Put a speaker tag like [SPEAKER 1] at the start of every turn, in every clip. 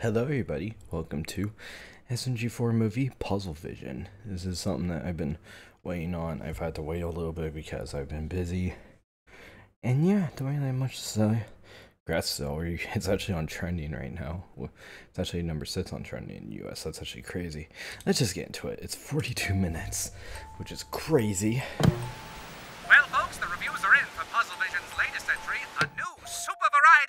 [SPEAKER 1] Hello, everybody. Welcome to SMG4 movie Puzzle Vision. This is something that I've been waiting on. I've had to wait a little bit because I've been busy. And yeah, don't really have much to say. Grass celery. It's actually on trending right now. It's actually number six on trending in the US. That's actually crazy. Let's just get into it. It's 42 minutes, which is crazy.
[SPEAKER 2] Well, folks, the reviews are in for Puzzle Vision's latest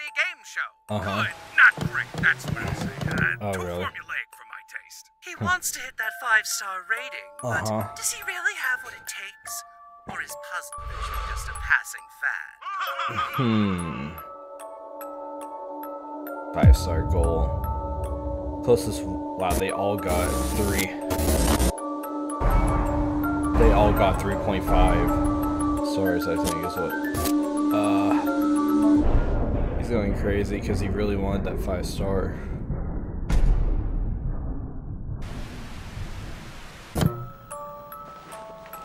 [SPEAKER 2] super game show.
[SPEAKER 1] Uh-huh.
[SPEAKER 2] Good, not great. That's what I say. Uh,
[SPEAKER 1] Oh,
[SPEAKER 2] too
[SPEAKER 1] really?
[SPEAKER 2] formulaic for my taste. He wants to hit that five-star rating, but
[SPEAKER 1] Uh-huh.
[SPEAKER 2] does he really have what it takes? Or is Puzzle Vision just a passing fad?
[SPEAKER 1] Hmm. Five star goal. Closest. Wow, they all got three. They all got 3.5 stars, I think, is what. Uh. Going crazy because he really wanted that five star.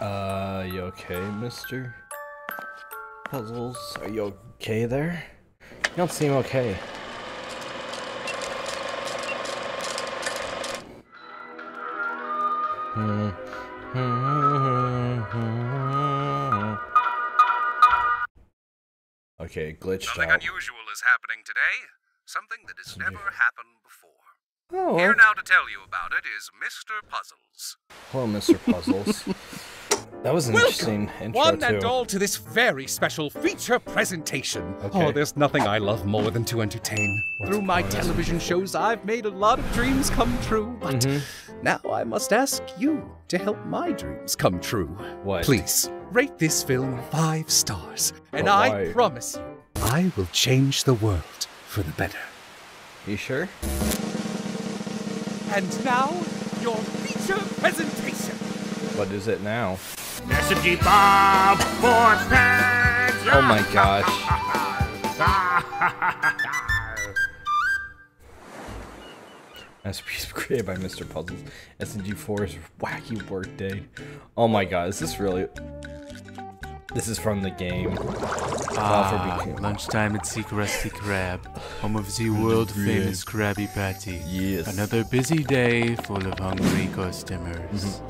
[SPEAKER 1] Uh, you okay, mister? Puzzles, are you okay there? You don't seem okay. Okay, glitched
[SPEAKER 2] Nothing
[SPEAKER 1] out.
[SPEAKER 2] unusual is happening today. Something that has never happened before.
[SPEAKER 1] Oh,
[SPEAKER 2] Here now to tell you about it is Mr. Puzzles.
[SPEAKER 1] Hello, Mr. Puzzles. that was an interesting intro
[SPEAKER 3] One
[SPEAKER 1] too.
[SPEAKER 3] and all to this very special feature presentation.
[SPEAKER 1] Okay.
[SPEAKER 3] Oh, there's nothing I love more than to entertain. Through my television shows, I've made a lot of dreams come true, but
[SPEAKER 1] Mm-hmm.
[SPEAKER 3] now I must ask you to help my dreams come true.
[SPEAKER 1] What?
[SPEAKER 3] Please, rate this film five stars, and I promise you, I will change the world for the better.
[SPEAKER 1] You sure?
[SPEAKER 3] And now, your feature presentation.
[SPEAKER 1] What is it now?
[SPEAKER 4] SMG Bob Force Pants!
[SPEAKER 1] Oh my gosh. Masterpiece created by Mr. Puzzles. SMG4's wacky workday. Oh my god, is this really... This is from the game.
[SPEAKER 5] Ah,
[SPEAKER 1] for
[SPEAKER 5] lunchtime at Sea Krusty Krab, home of the world famous Krabby Patty.
[SPEAKER 1] Yes.
[SPEAKER 5] Another busy day full of hungry customers.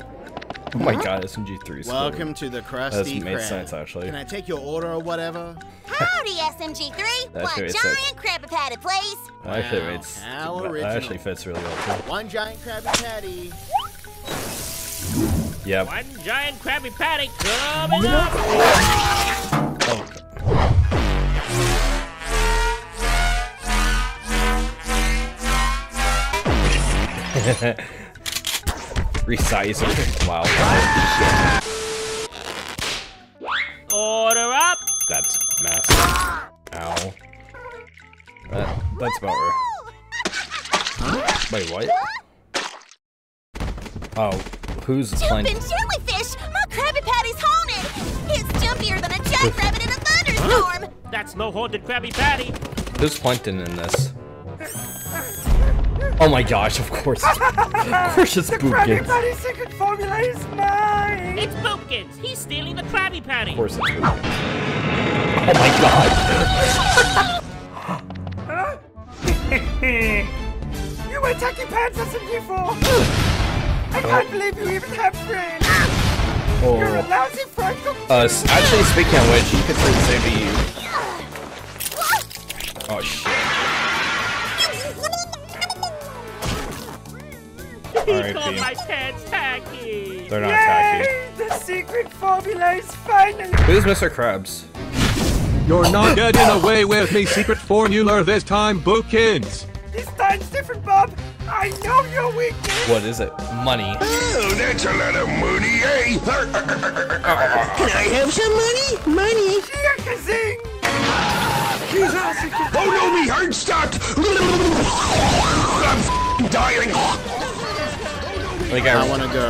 [SPEAKER 1] Oh my god, SMG3 is
[SPEAKER 6] Welcome to the Krusty
[SPEAKER 1] That made
[SPEAKER 6] Krab.
[SPEAKER 1] sense, actually.
[SPEAKER 6] Can I take your order or whatever?
[SPEAKER 7] Howdy, SMG3. One giant
[SPEAKER 1] sense.
[SPEAKER 7] Krabby Patty, please.
[SPEAKER 1] That actually,
[SPEAKER 6] Wow,
[SPEAKER 1] makes,
[SPEAKER 6] how
[SPEAKER 1] that actually fits really well too.
[SPEAKER 6] One giant Krabby Patty.
[SPEAKER 1] Yep.
[SPEAKER 4] One giant Krabby Patty coming up! Oh.
[SPEAKER 1] Resizer. Wow.
[SPEAKER 4] Order up!
[SPEAKER 1] That's massive. Ow. That, that's about right. Wait, what? Oh, who's playing?
[SPEAKER 7] Jumping jellyfish. My Krabby Patty's haunted. It's jumpier than a jackrabbit in a thunderstorm.
[SPEAKER 4] That's no haunted Krabby Patty!
[SPEAKER 1] Who's Plankton in this? Oh my gosh, of course. of course it's Boopkins.
[SPEAKER 3] secret formula is mine!
[SPEAKER 4] It's Boopkins! He's stealing the Krabby Patty!
[SPEAKER 1] Of course it's Boopkins. Oh my god.
[SPEAKER 3] You wear tacky pants SMG4! I can't believe you even have friends! You're a
[SPEAKER 1] Oh.
[SPEAKER 3] lousy friend!
[SPEAKER 1] Uh, actually, speaking of which, you could say the same to you. Oh shit.
[SPEAKER 4] He
[SPEAKER 1] R.I.P.
[SPEAKER 4] called my pants tacky!
[SPEAKER 1] They're not tacky.
[SPEAKER 3] The secret formula is finally...
[SPEAKER 1] Who's Mr. Krabs?
[SPEAKER 8] You're not getting away with me secret formula this time, Boopkins.
[SPEAKER 3] This time's different, Bob! I know your weakness!
[SPEAKER 1] What is it? Money.
[SPEAKER 9] Oh, that's a lot of money, eh? Can I have some money? Money?
[SPEAKER 3] Kazing!
[SPEAKER 9] Oh no, me heart stopped! I'm dying!
[SPEAKER 1] Like
[SPEAKER 6] I
[SPEAKER 1] I,
[SPEAKER 6] want to go.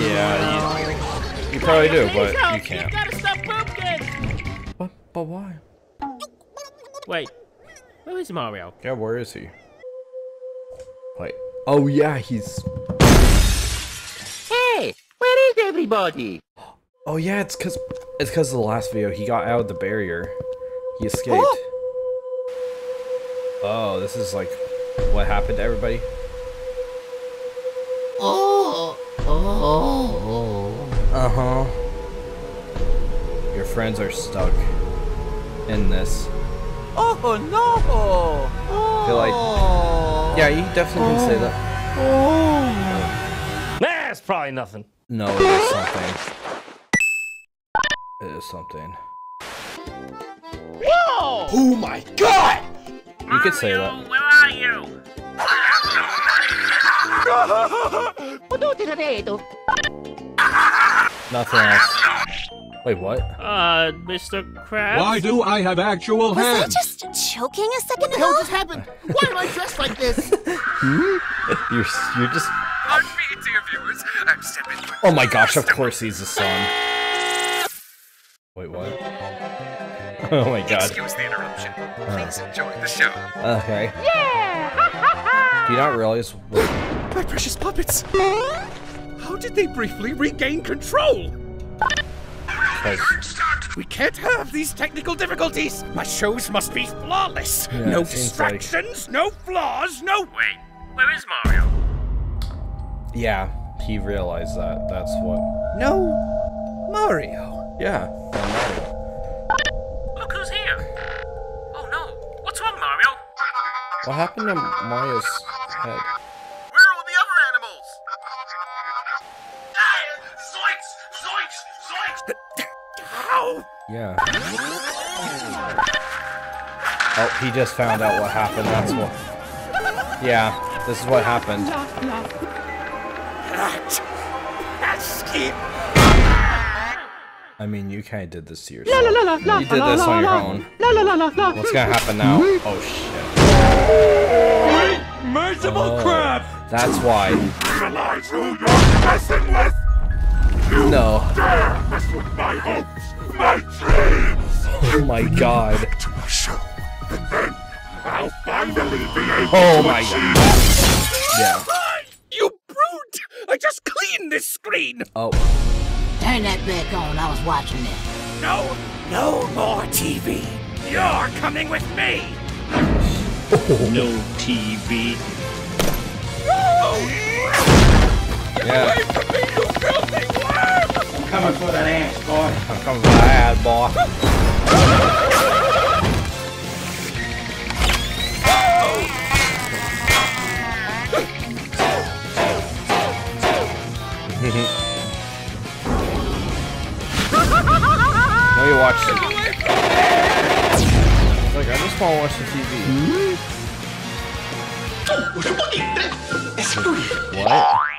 [SPEAKER 1] yeah, you, you probably do, but you can't.
[SPEAKER 4] You've gotta stop Boopkins!
[SPEAKER 1] But, but why?
[SPEAKER 4] Wait, where is Mario?
[SPEAKER 1] Yeah, where is he? Wait. Oh yeah, he's.
[SPEAKER 4] Hey! Where is everybody?
[SPEAKER 1] Oh yeah, it's cause it's cause of the last video. He got out of the barrier. He escaped. Oh, oh this is like what happened to everybody?
[SPEAKER 10] Oh, oh,
[SPEAKER 1] Uh huh. Your friends are stuck in this.
[SPEAKER 11] Oh no!
[SPEAKER 1] Feel like, yeah, you definitely can say that.
[SPEAKER 4] Nah, it's probably nothing.
[SPEAKER 1] No, it is something. It is something.
[SPEAKER 10] oh my god!
[SPEAKER 1] You could say that.
[SPEAKER 12] Where are you?
[SPEAKER 1] Nothing else. Wait, what?
[SPEAKER 4] Uh, Mr. Krabs?
[SPEAKER 8] Why do I have actual
[SPEAKER 7] Was I
[SPEAKER 8] hands?
[SPEAKER 7] just choking a second ago?
[SPEAKER 6] What the hell just happened? Why am I dressed like this? hmm?
[SPEAKER 1] You're you're just.
[SPEAKER 12] On me, dear viewers. I'm stepping
[SPEAKER 1] Oh my gosh! Of course he's the son. Wait, what? Oh my god.
[SPEAKER 12] Excuse the interruption. Please enjoy the show.
[SPEAKER 1] Okay. Yeah. Do you not realize? What,
[SPEAKER 12] My precious puppets. How did they briefly regain control? We can't have these technical difficulties. My shows must be flawless.
[SPEAKER 1] Yeah,
[SPEAKER 12] no
[SPEAKER 1] it seems like-
[SPEAKER 12] distractions, no flaws, no. Wait, where is Mario?
[SPEAKER 1] yeah, he realized that. That's what.
[SPEAKER 12] No, Mario.
[SPEAKER 1] Yeah. Mario.
[SPEAKER 12] Look who's here. Oh no, what's wrong, Mario?
[SPEAKER 1] What happened to Mario's head?
[SPEAKER 12] How?
[SPEAKER 1] Yeah. Oh, he just found out what happened. That's what. Yeah, this is what happened. I mean, you kind of did this to yourself. You did this on your own. What's gonna happen now? Oh shit.
[SPEAKER 8] Merciful
[SPEAKER 1] Oh,
[SPEAKER 8] crab!
[SPEAKER 1] That's why.
[SPEAKER 12] realize who you're messing with.
[SPEAKER 1] No.
[SPEAKER 12] Mess with my hopes, my dreams.
[SPEAKER 1] Oh my god.
[SPEAKER 12] To my show, and then I'll finally be able
[SPEAKER 1] Oh
[SPEAKER 12] to
[SPEAKER 1] my
[SPEAKER 12] achieve.
[SPEAKER 1] god. Yeah.
[SPEAKER 12] You brute! I just cleaned this screen.
[SPEAKER 1] Oh.
[SPEAKER 13] Turn that back on. I was watching it.
[SPEAKER 12] No, no more TV. You're coming with me. Oh.
[SPEAKER 4] No TV.
[SPEAKER 1] Yeah.
[SPEAKER 11] Coming for that ass, boy.
[SPEAKER 1] I'm coming for that ass, boy. no, you watch it. Like, I just want to watch the TV. What?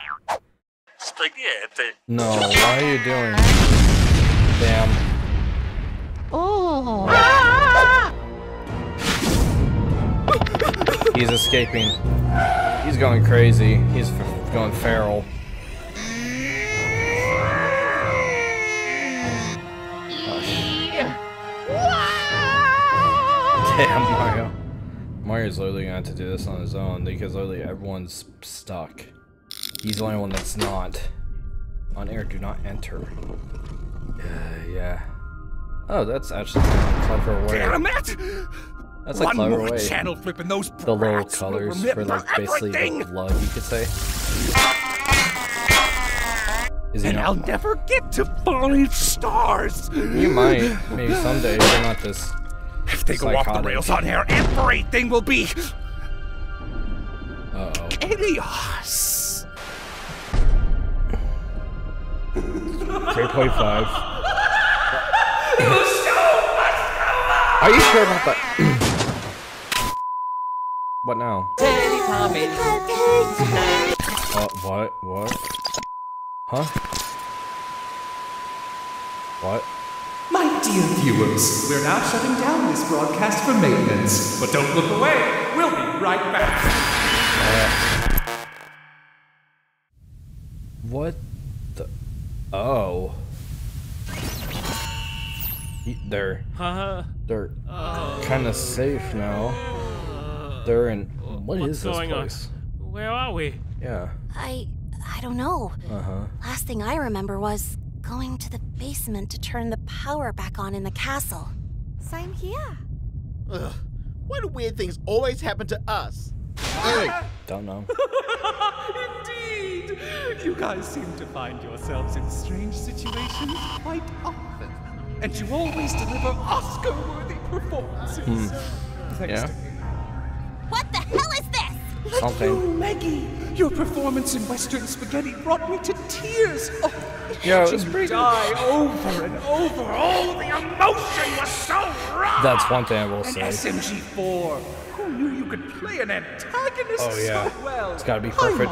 [SPEAKER 12] Spaghetti.
[SPEAKER 1] No, why are you doing? Damn.
[SPEAKER 13] Oh.
[SPEAKER 1] He's escaping. He's going crazy. He's f- going feral. Damn, Mario. Mario's literally gonna have to do this on his own because literally everyone's stuck. He's the only one that's not. On air, do not enter. Uh, yeah. Oh, that's actually a clever way.
[SPEAKER 12] Damn it!
[SPEAKER 1] That's a
[SPEAKER 12] One
[SPEAKER 1] clever
[SPEAKER 12] more
[SPEAKER 1] way.
[SPEAKER 12] channel flipping those
[SPEAKER 1] The little colors for like basically
[SPEAKER 12] everything.
[SPEAKER 1] the blood, you could say. Is
[SPEAKER 12] and? I'll never get to falling stars.
[SPEAKER 1] You might, maybe someday. You're not this.
[SPEAKER 12] If they go off the rails on air, everything will be
[SPEAKER 1] Uh oh.
[SPEAKER 12] chaos.
[SPEAKER 1] Three point five. Are you sure about that? what now? Uh, what? What? Huh? What?
[SPEAKER 14] My dear viewers, we're now shutting down this broadcast for maintenance. But don't look away. We'll be right back.
[SPEAKER 1] What the? Oh. They're they're kind of safe now. They're in. What is
[SPEAKER 4] What's
[SPEAKER 1] this
[SPEAKER 4] going
[SPEAKER 1] place?
[SPEAKER 4] on? Where are we?
[SPEAKER 1] Yeah.
[SPEAKER 7] I. I don't know.
[SPEAKER 1] Uh huh.
[SPEAKER 7] Last thing I remember was going to the basement to turn the power back on in the castle.
[SPEAKER 15] Same here.
[SPEAKER 6] Ugh. Why do weird things always happen to us?
[SPEAKER 1] Don't know.
[SPEAKER 12] Indeed! You guys seem to find yourselves in strange situations quite often. And you always deliver Oscar worthy performances.
[SPEAKER 1] Hmm.
[SPEAKER 12] Thanks
[SPEAKER 1] Yeah.
[SPEAKER 12] to me.
[SPEAKER 7] What the hell is this?
[SPEAKER 12] Let
[SPEAKER 1] Something.
[SPEAKER 12] go, Meggy! Your performance in Western Spaghetti brought me to tears. Oh,
[SPEAKER 1] Yeah, it
[SPEAKER 12] watching
[SPEAKER 1] was
[SPEAKER 12] you
[SPEAKER 1] pretty good.
[SPEAKER 12] die over and over. Oh, the emotion was so raw!
[SPEAKER 1] That's one thing I will
[SPEAKER 12] And
[SPEAKER 1] say.
[SPEAKER 12] SMG4. Who knew you could play an antagonist
[SPEAKER 1] Oh, yeah.
[SPEAKER 12] so well?
[SPEAKER 1] It's gotta be
[SPEAKER 12] High
[SPEAKER 1] perfect.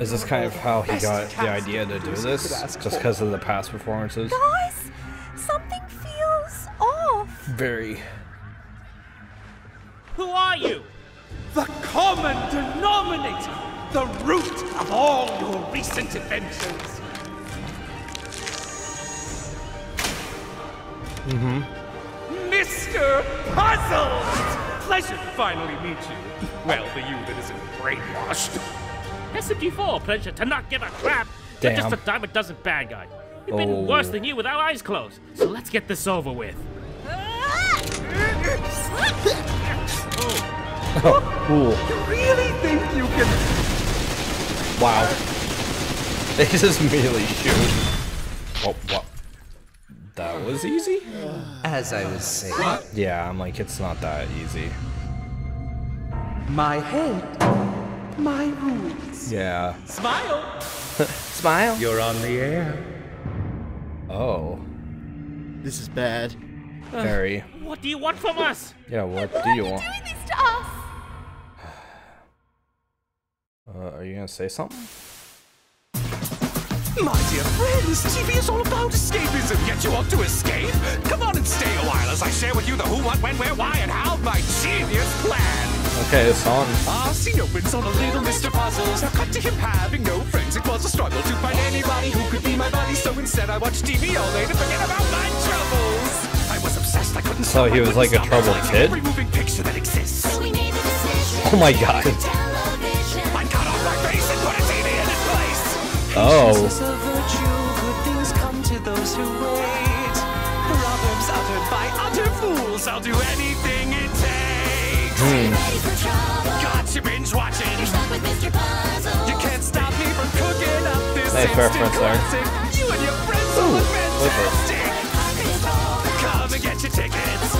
[SPEAKER 12] Marks from me.
[SPEAKER 1] Is this kind of how he got the idea to do this? Just because of the past performances?
[SPEAKER 7] Guys, something feels off.
[SPEAKER 1] Very.
[SPEAKER 4] Who are you?
[SPEAKER 12] The common denominator, the root of all your recent adventures.
[SPEAKER 1] Mm-hmm.
[SPEAKER 12] Mr. Puzzles! Pleasure to finally meet you. Well, the you that isn't brainwashed.
[SPEAKER 4] SMG4, pleasure to not give a crap. You're just a
[SPEAKER 1] Damn.
[SPEAKER 4] dime a dozen bad guy. We've been
[SPEAKER 1] Oh.
[SPEAKER 4] worse than you with our eyes closed. So let's get this over with.
[SPEAKER 1] Cool.
[SPEAKER 12] You really think you can
[SPEAKER 1] Wow. They just immediately shoot. Oh, what? That was easy?
[SPEAKER 16] As I was saying,
[SPEAKER 1] Yeah, I'm like, it's not that easy.
[SPEAKER 12] My head, my rules.
[SPEAKER 1] Yeah.
[SPEAKER 12] Smile.
[SPEAKER 1] Smile.
[SPEAKER 12] You're on the air.
[SPEAKER 1] Oh.
[SPEAKER 6] This is bad.
[SPEAKER 1] Very.
[SPEAKER 4] What do you want from us?
[SPEAKER 1] Yeah, what do you want?
[SPEAKER 7] Doing this to us.
[SPEAKER 1] Uh, are you gonna say something?
[SPEAKER 12] My dear friends, TV is all about escapism, yet you want to escape? Come on and stay a while as I share with you the who, what, when, where, why, and how of my genius plan.
[SPEAKER 1] Okay, it's on.
[SPEAKER 12] Our scene opens on a little Mr. Puzzles. Now cut to him having no friends. It was a struggle to find anybody who could be my buddy, so instead I watched TV all day to forget about my troubles. I was obsessed, I couldn't
[SPEAKER 1] So
[SPEAKER 12] stop.
[SPEAKER 1] he was like a troubled
[SPEAKER 12] analyzing
[SPEAKER 1] kid?
[SPEAKER 12] Every moving picture that exists.
[SPEAKER 1] Oh my god.
[SPEAKER 12] I cut off my You can't stop me from cooking up this
[SPEAKER 1] Nice
[SPEAKER 12] instant
[SPEAKER 1] reference there.
[SPEAKER 12] classic. You and your friends will look fantastic. Come and get your tickets.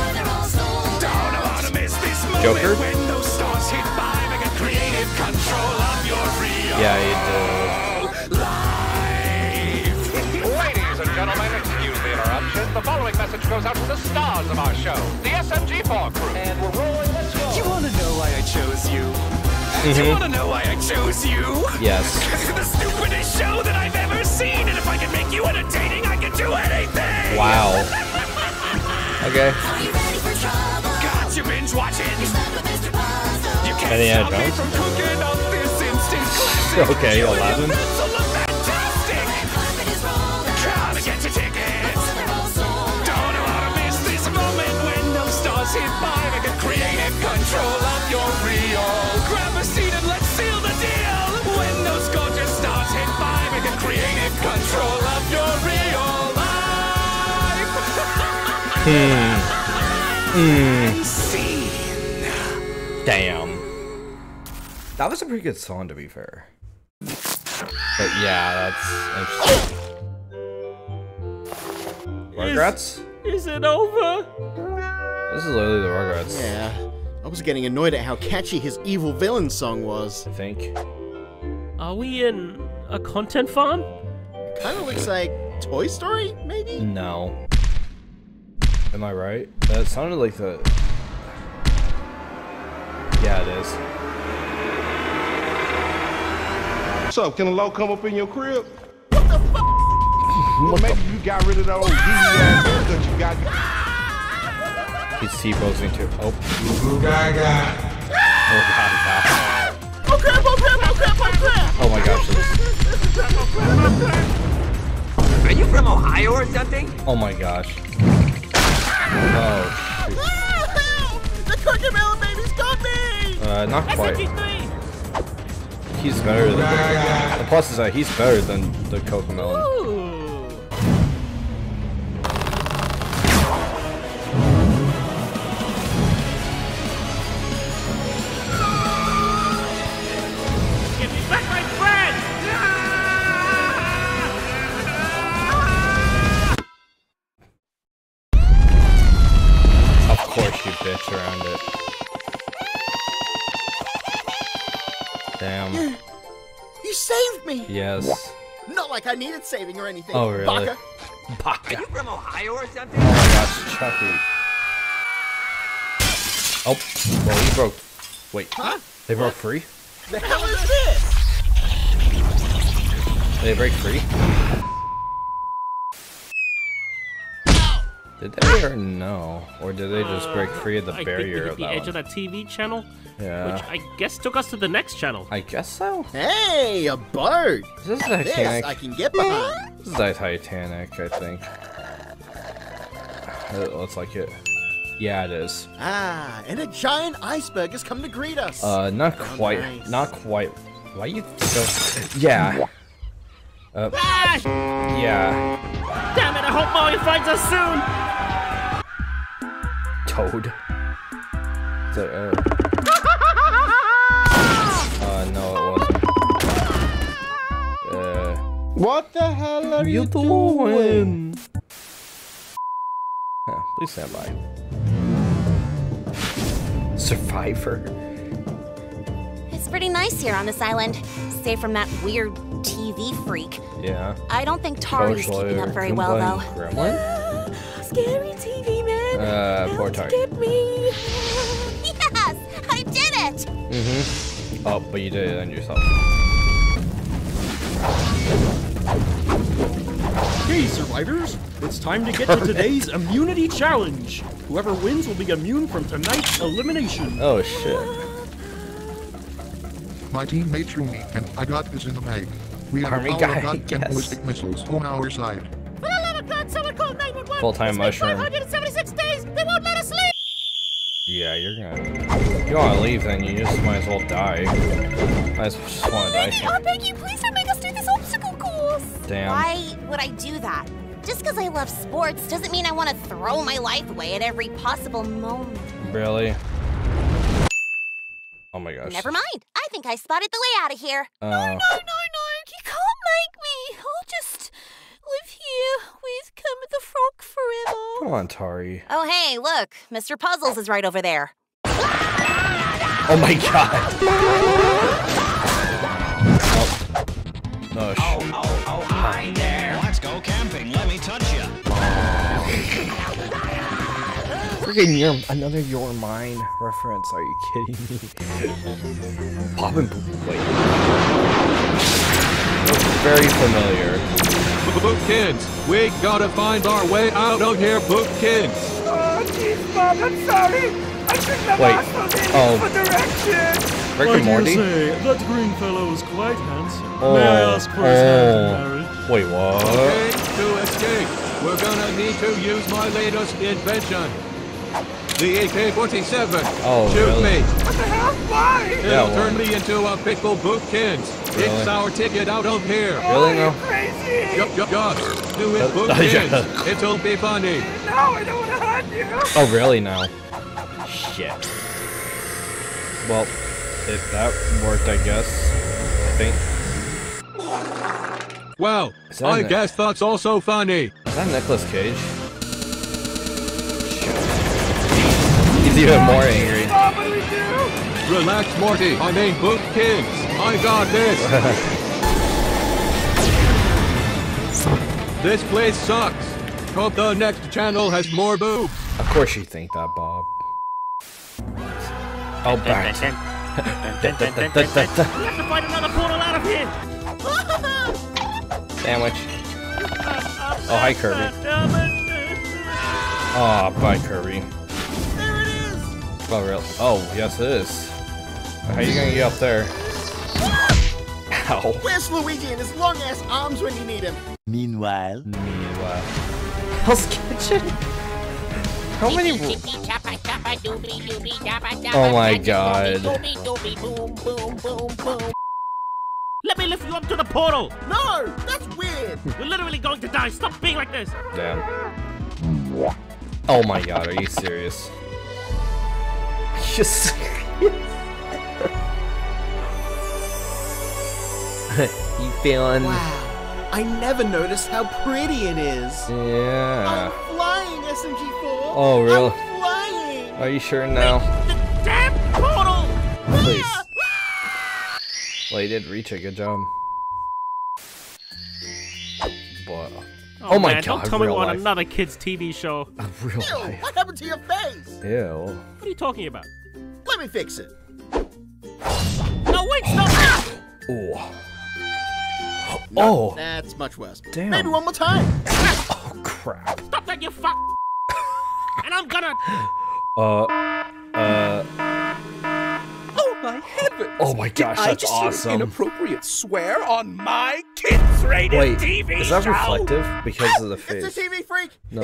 [SPEAKER 12] Don't wanna miss this moment
[SPEAKER 1] Joker?
[SPEAKER 12] when those stars hit five and get creative control of your real
[SPEAKER 1] Yeah, you do.
[SPEAKER 2] Ladies and gentlemen, excuse the interruption. The following message goes out to the stars of our show, the SMG4 crew. And we're rolling this show.
[SPEAKER 12] You wanna know why I chose you?
[SPEAKER 1] Mhm.
[SPEAKER 12] You wanna know why I chose you?
[SPEAKER 1] do. Yes.
[SPEAKER 12] the stupidest show that I've ever seen, and if I can make you entertaining, I can do anything!
[SPEAKER 1] Wow. Okay.
[SPEAKER 12] Got you binge watching! You can't
[SPEAKER 1] Indiana
[SPEAKER 12] stop me from cooking up this instant classic!
[SPEAKER 1] Okay,
[SPEAKER 12] You and your
[SPEAKER 1] 11.
[SPEAKER 12] friends will look fantastic! Come and control of your real life.
[SPEAKER 1] Hmm. Hmm.
[SPEAKER 12] Scene.
[SPEAKER 1] Damn. That was a pretty good song, to be fair. But yeah, that's interesting. Rugrats?
[SPEAKER 4] Is it over?
[SPEAKER 1] This is literally the Rugrats.
[SPEAKER 6] Yeah. I was getting annoyed at how catchy his evil villain song was.
[SPEAKER 1] I think.
[SPEAKER 4] Are we in a content farm?
[SPEAKER 6] Kind of looks like Toy Story, maybe?
[SPEAKER 1] No. Am I right? That sounded like the. Yeah, it is.
[SPEAKER 9] What's up? Can a low come up in your crib? What the fuck? well, maybe you got rid of that old DD ass haircut you got.
[SPEAKER 1] He's T-posing too. Oh.
[SPEAKER 9] Gaga.
[SPEAKER 1] Oh, God, God.
[SPEAKER 3] Oh crap, crap!
[SPEAKER 1] My gosh. This...
[SPEAKER 3] Are you from Ohio or something?
[SPEAKER 1] Oh my gosh. Oh, shoot.
[SPEAKER 3] The Cookie Melon baby's got me!
[SPEAKER 1] Uh, not quite. He's better than. The plus is that he's better than the Cocomelon.
[SPEAKER 6] Like I needed saving or anything.
[SPEAKER 1] Oh, really?
[SPEAKER 6] Baka.
[SPEAKER 1] Baka.
[SPEAKER 13] Are you from Ohio or something?
[SPEAKER 1] Oh my gosh, Chucky. Oh, well, he broke. Wait,
[SPEAKER 6] Huh?
[SPEAKER 1] they broke free?
[SPEAKER 6] The hell is this?
[SPEAKER 1] Did they break free? Did they or no? Or did they just break free of the
[SPEAKER 4] I
[SPEAKER 1] barrier
[SPEAKER 4] think
[SPEAKER 1] of
[SPEAKER 4] we hit the
[SPEAKER 1] that
[SPEAKER 4] edge
[SPEAKER 1] one?
[SPEAKER 4] of that TV channel,
[SPEAKER 1] Yeah.
[SPEAKER 4] which I guess took us to the next channel.
[SPEAKER 1] I guess so.
[SPEAKER 6] Hey, a boat!
[SPEAKER 1] Is this
[SPEAKER 6] This
[SPEAKER 1] Titanic?
[SPEAKER 6] I can get behind.
[SPEAKER 1] This is the Titanic, I think. It looks like it. Yeah, it is.
[SPEAKER 6] Ah, and a giant iceberg has come to greet us.
[SPEAKER 1] Uh, not
[SPEAKER 6] Oh,
[SPEAKER 1] quite.
[SPEAKER 6] nice.
[SPEAKER 1] Not quite. Why you so? Yeah. Uh,
[SPEAKER 4] Ah!
[SPEAKER 1] yeah.
[SPEAKER 4] Damn it! I hope Molly finds us soon.
[SPEAKER 1] Toad. So, uh, uh, no, it wasn't. Uh,
[SPEAKER 9] What the hell are you,
[SPEAKER 1] you
[SPEAKER 9] doing?
[SPEAKER 1] doing? Huh, please stand by. Survivor.
[SPEAKER 7] It's pretty nice here on this island, save from that weird TV freak.
[SPEAKER 1] Yeah.
[SPEAKER 7] I don't think Tari's
[SPEAKER 1] Coach
[SPEAKER 7] keeping up
[SPEAKER 1] lawyer,
[SPEAKER 7] very well, though.
[SPEAKER 1] Gremlin?
[SPEAKER 7] Scary TV man.
[SPEAKER 1] Uh, poor Tari.
[SPEAKER 7] Get me. yes, I did it.
[SPEAKER 1] Mm-hmm. Oh, but you did it on yourself.
[SPEAKER 17] Hey, survivors! It's time to get to today's immunity challenge. Whoever wins will be immune from tonight's elimination.
[SPEAKER 1] Oh shit.
[SPEAKER 18] My teammate Shroomy and I got this in the bag. We have
[SPEAKER 1] Army
[SPEAKER 18] a power
[SPEAKER 1] guy,
[SPEAKER 18] of God and
[SPEAKER 1] yes.
[SPEAKER 18] ballistic missiles on our side.
[SPEAKER 7] For the
[SPEAKER 1] Yeah, you're gonna. If you want to leave, then you just might as well die. I just, just want to die.
[SPEAKER 7] I beg you, please don't make us do this obstacle course.
[SPEAKER 1] Damn.
[SPEAKER 7] Why would I do that? Just because I love sports doesn't mean I want to throw my life away at every possible moment.
[SPEAKER 1] Really? Oh my gosh.
[SPEAKER 7] Never mind. I think I spotted the way out of here.
[SPEAKER 1] Uh,
[SPEAKER 7] no, no, you can't make me. I'll just live here with Kermit the Frog forever.
[SPEAKER 1] come on, Tari.
[SPEAKER 7] Oh, hey, look. Mr. Puzzles is right over there.
[SPEAKER 1] Oh my god. Oh. Oh, sh-
[SPEAKER 12] Oh, oh, hi there. Let's go camping. Let me touch you.
[SPEAKER 1] Freaking your another your mind reference. Are you kidding me? Pop and Boop- wait. Very familiar.
[SPEAKER 8] Boopkins, we gotta find our way out of here, Boopkins.
[SPEAKER 3] Oh, jeez, Bob, I'm sorry. I shouldn't have
[SPEAKER 1] Wait.
[SPEAKER 3] asked those idiots
[SPEAKER 1] Oh.
[SPEAKER 3] for directions.
[SPEAKER 1] Rick
[SPEAKER 17] I
[SPEAKER 1] and
[SPEAKER 17] dare
[SPEAKER 1] Morty?
[SPEAKER 17] say, that green fellow is quite handsome.
[SPEAKER 1] Oh,
[SPEAKER 17] May I ask for his hand in
[SPEAKER 1] oh.
[SPEAKER 17] marriage?
[SPEAKER 1] Wait, what?
[SPEAKER 8] Okay, to escape, we're gonna need to use my latest invention. The AK-47.
[SPEAKER 1] Oh,
[SPEAKER 8] Shoot
[SPEAKER 1] really?
[SPEAKER 8] me.
[SPEAKER 3] What the hell? Why?
[SPEAKER 8] It'll
[SPEAKER 1] Yeah,
[SPEAKER 8] turn me into a pickle Boopkins.
[SPEAKER 1] Really?
[SPEAKER 8] It's our ticket out of here.
[SPEAKER 1] Oh, really now?
[SPEAKER 3] Crazy.
[SPEAKER 8] Yup, yup, yup. Do it,
[SPEAKER 1] yeah.
[SPEAKER 8] It'll be funny.
[SPEAKER 3] No, I don't want to hurt you.
[SPEAKER 1] Oh, really now? Shit. Well, if that worked, I guess. I think.
[SPEAKER 8] Well, I guess that's also funny.
[SPEAKER 1] Is that Nicolas Cage? He's even more angry.
[SPEAKER 3] What do we do?
[SPEAKER 8] Relax, Morty. I mean, Boopkins. I got this. this place sucks. Hope the next channel has more boobs.
[SPEAKER 1] Of course you think that, Bob. Oh, back.
[SPEAKER 4] We have to find another portal out of here.
[SPEAKER 1] Sandwich. Oh, hi, Kirby. Oh, bye, Kirby.
[SPEAKER 6] There it is.
[SPEAKER 1] Oh, real? Oh, yes, it is. How are you gonna get up there? Ow.
[SPEAKER 6] Where's Luigi and his long ass arms when you need him?
[SPEAKER 1] Meanwhile. Meanwhile. Hell's Kitchen? How many? Oh my god.
[SPEAKER 4] Let me lift you up to the portal.
[SPEAKER 6] No, that's weird.
[SPEAKER 4] We're literally going to die. Stop being like this.
[SPEAKER 1] Damn. Oh my god, are you serious? Just you feeling?
[SPEAKER 6] Wow. I never noticed how pretty it is.
[SPEAKER 1] Yeah.
[SPEAKER 6] I'm flying, SMG4.
[SPEAKER 1] Oh, really?
[SPEAKER 6] I'm flying.
[SPEAKER 1] Are you sure now?
[SPEAKER 4] The Damn portal.
[SPEAKER 1] Please. Ah! Well, you did reach a good job. But oh, oh, my
[SPEAKER 4] man,
[SPEAKER 1] god,
[SPEAKER 4] Don't tell me
[SPEAKER 1] real
[SPEAKER 4] we're on another kid's TV show.
[SPEAKER 1] real
[SPEAKER 6] Ew,
[SPEAKER 1] life.
[SPEAKER 6] what happened to your face?
[SPEAKER 1] Ew.
[SPEAKER 4] What are you talking about?
[SPEAKER 6] Let me fix it.
[SPEAKER 4] No, wait, stop!
[SPEAKER 1] Oh.
[SPEAKER 6] No,
[SPEAKER 1] Oh.
[SPEAKER 6] That's much worse.
[SPEAKER 1] Damn.
[SPEAKER 6] Maybe one more time.
[SPEAKER 1] Oh crap.
[SPEAKER 4] Stop that, you fuck! and I'm gonna.
[SPEAKER 1] Uh. Uh.
[SPEAKER 19] Oh my heavens!
[SPEAKER 1] Oh my gosh,
[SPEAKER 19] Did I
[SPEAKER 1] that's
[SPEAKER 19] just hear an
[SPEAKER 1] awesome.
[SPEAKER 19] inappropriate swear on my kids-rated
[SPEAKER 1] Wait,
[SPEAKER 19] TV
[SPEAKER 1] is that
[SPEAKER 19] show?
[SPEAKER 1] reflective because of the
[SPEAKER 6] It's
[SPEAKER 1] face?
[SPEAKER 6] the TV freak.
[SPEAKER 1] No.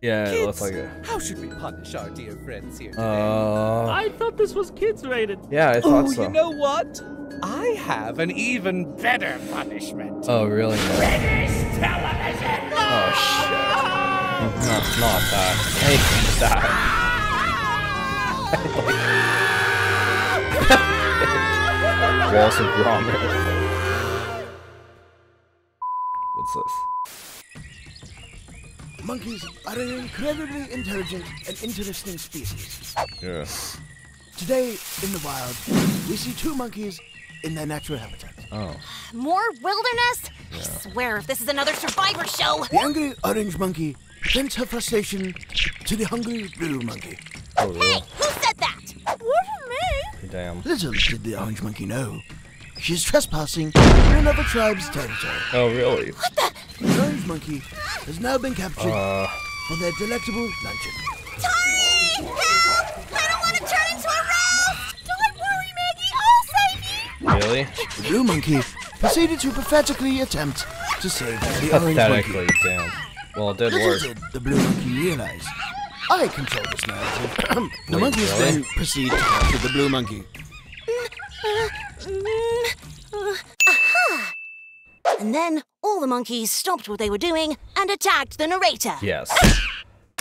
[SPEAKER 6] He followed us here.
[SPEAKER 1] Yeah, it looks like it.
[SPEAKER 19] How should we punish our dear friends here today?
[SPEAKER 1] Uh.
[SPEAKER 4] I thought this was kids rated.
[SPEAKER 1] Yeah, I thought
[SPEAKER 19] oh,
[SPEAKER 1] so.
[SPEAKER 19] you know what? I have an even better punishment.
[SPEAKER 1] Oh really?
[SPEAKER 19] British television!
[SPEAKER 1] Oh shit. Not, not that. I hate that. Wallace and Gromit. What's this?
[SPEAKER 20] Monkeys are an incredibly intelligent and interesting species.
[SPEAKER 1] Yeah.
[SPEAKER 20] Today, in the wild, we see two monkeys in their natural habitat.
[SPEAKER 1] Oh.
[SPEAKER 7] More wilderness? I swear, if this is another survivor show.
[SPEAKER 20] The angry orange monkey vents her frustration to the hungry blue monkey.
[SPEAKER 1] Oh really?
[SPEAKER 7] Who said that? Wasn't me.
[SPEAKER 1] Damn.
[SPEAKER 20] Little did the orange monkey know, she is trespassing in another tribe's territory.
[SPEAKER 1] Oh really?
[SPEAKER 20] What the orange monkey has now been captured
[SPEAKER 1] Uh.
[SPEAKER 20] for their delectable luncheon.
[SPEAKER 7] Tony! Help! I don't want to turn into a roast! Don't worry, Meggy. I'll save you.
[SPEAKER 1] Really?
[SPEAKER 20] The blue monkey proceeded to pathetically attempt to save the orange
[SPEAKER 1] Pathetically,
[SPEAKER 20] monkey.
[SPEAKER 1] damn. Well, it did
[SPEAKER 20] Little
[SPEAKER 1] work.
[SPEAKER 20] did the blue monkey realize. I control this narrative. the
[SPEAKER 1] Wait,
[SPEAKER 20] monkeys
[SPEAKER 1] really?
[SPEAKER 20] then proceed to capture the blue monkey.
[SPEAKER 7] Aha! And then all the monkeys stopped what they were doing and attacked the narrator.
[SPEAKER 1] Yes.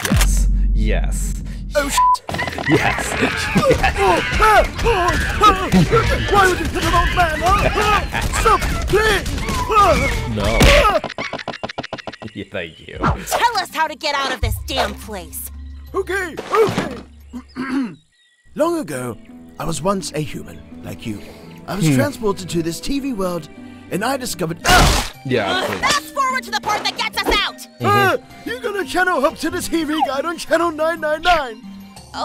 [SPEAKER 1] Yes. Yes.
[SPEAKER 20] Oh shit!
[SPEAKER 1] Yes.
[SPEAKER 20] Why would you hit an old man. Stop! Please!
[SPEAKER 1] No. yeah, thank you.
[SPEAKER 7] Tell us how to get out of this damn place.
[SPEAKER 20] Okay, okay. Long ago, I was once a human, like you. I was
[SPEAKER 1] Hmm.
[SPEAKER 20] transported to this TV world, and I discovered. Ah!
[SPEAKER 1] Yeah, please.
[SPEAKER 7] Fast forward to the part that gets us out.
[SPEAKER 20] Ah! You're gonna channel up to the TV guide on channel 999.